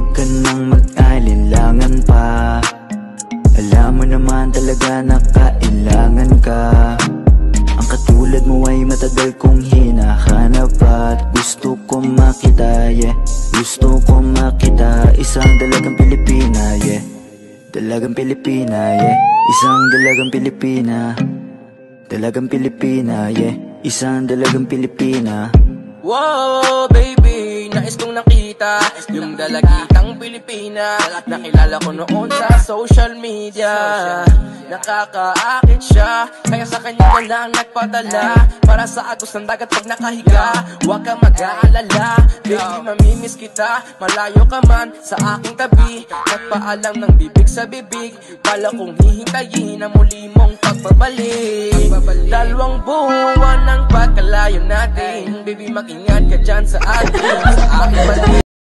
wag ka nang mag-alinlangan pa. Alam mo naman talaga na kailangan ka. Ang katulad mo ay matagal kong hinahanap At gusto ko makita, yeah. Gusto ko makita Isang dalagang Pilipina, yeah. Dalagang Pilipina, yeah. Isang dalagang Pilipina. Dalagang Pilipina, yeah. Isang dalagang Pilipina. Wow, baby, nais kong nakita Yung dalagitang Pilipina Nakilala ko noon sa social media. Nakakaakit siya Kaya sa kanya na lang nagpadala. Para sa agos ng dagat pag nakahiga Huwag ka mag-aalala. Baby, mamimiss kita Malayo ka man sa aking tabi. Nagpaalam ng bibig sa bibig Bala kong hihintayin ang muli mong pagbabalik. Dalawang buwan ang pagkalayo natin. Baby, mag-ingat ka dyan sa akin Sa aking balik